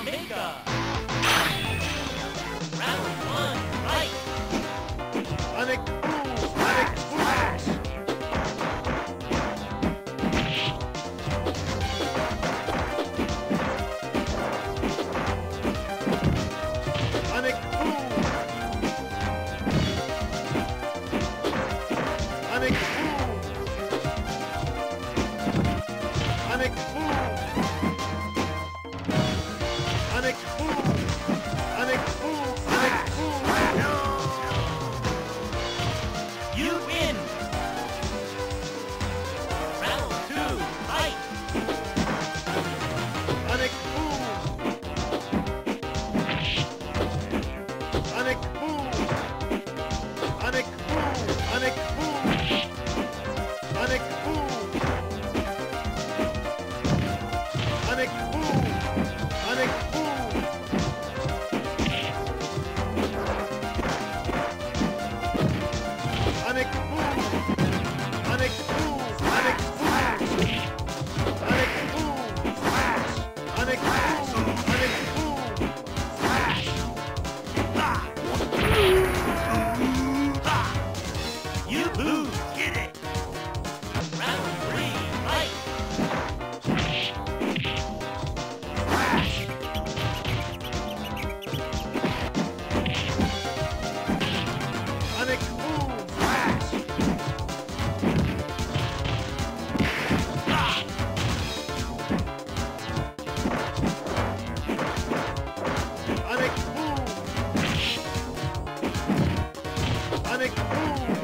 Round one, right! Yeah.